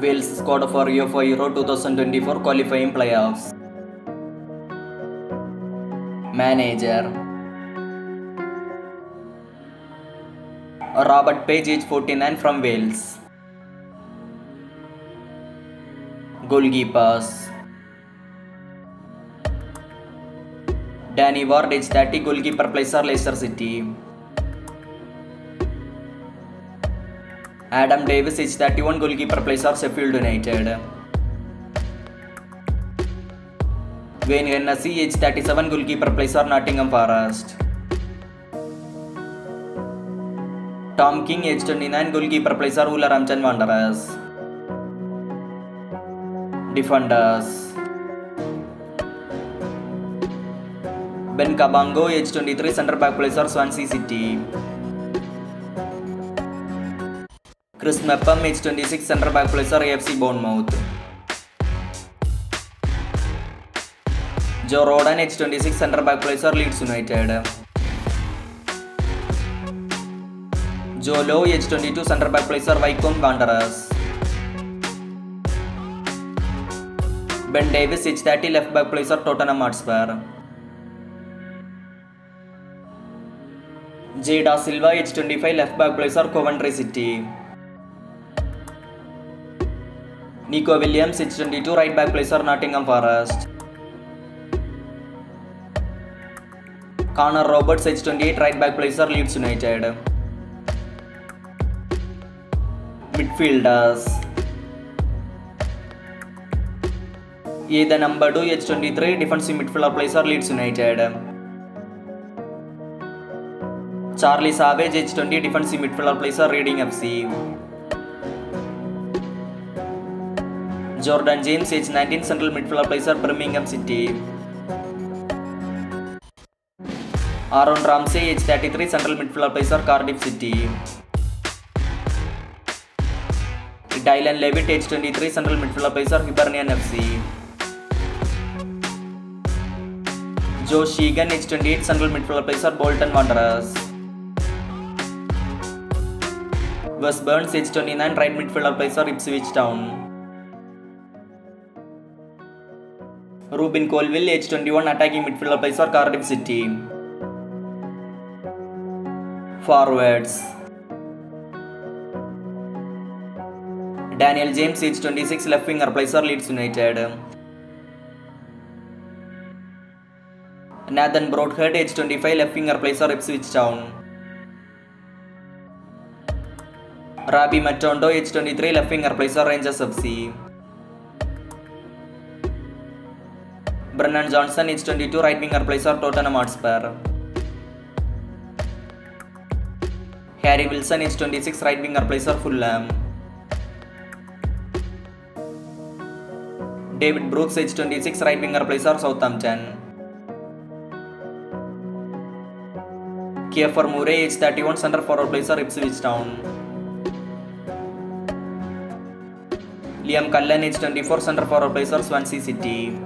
Wales squad for UEFA Euro 2024 qualifying playoffs. Manager Robert Page, age 49 from Wales. Goalkeepers Danny Ward, age 30, goalkeeper plays for Leicester City. Adam Davis, age 31, goalkeeper plays for Sheffield United. Wayne Hennessy, age 37, goalkeeper plays for Nottingham Forest. Tom King, age 29, goalkeeper plays for Wolverhampton Wanderers. Defenders Ben Cabango, age 23, center back plays for Swansea City. Chris Mepham, age 26, center back plays for AFC Bournemouth. Joe Rodan, age 26, center back plays for Leeds United. Joe Lowe, age 22, center back plays for Wycombe Wanderers. Ben Davis, age 30, left back plays for Tottenham Hotspur. J. Da Silva, age 25, left back plays for Coventry City. Nico Williams, age 22, right back plays for Nottingham Forest. Connor Roberts, age 28, right back plays for Leeds United. Midfielders Ethan Ampadu, age 23, defensive midfielder plays for Leeds United. Charlie Savage, age 20, defensive midfielder plays for Reading FC. Jordan James, age 19, central midfielder plays for Birmingham City. Aaron Ramsey, age 33, central midfielder plays for Cardiff City. Dylan Levitt, age 23, central midfielder plays for Hibernian FC. Joe Sheegan, age 28, central midfielder plays for Bolton Wanderers. Wes Burns, age 29, right midfielder plays for Ipswich Town. Ruben Colville, age 21, attacking midfielder plays for Cardiff City. Forwards Daniel James, age 26, left winger plays for Leeds United. Nathan Broadhead, age 25, left winger plays for Ipswich Town. Rabi Matondo, age 23, left winger plays for Rangers FC. Brennan Johnson, is 22, right winger plays for Tottenham Hotspur. Harry Wilson, is 26, right winger plays for Fulham. David Brooks, is 26, right winger plays for Southampton. Kiefer Murray, age 31, center forward plays for Ipswich Town. Liam Cullen, is 24, center forward plays for Swansea City.